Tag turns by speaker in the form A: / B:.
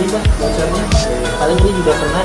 A: sendiri dah bocornya paling juga pernah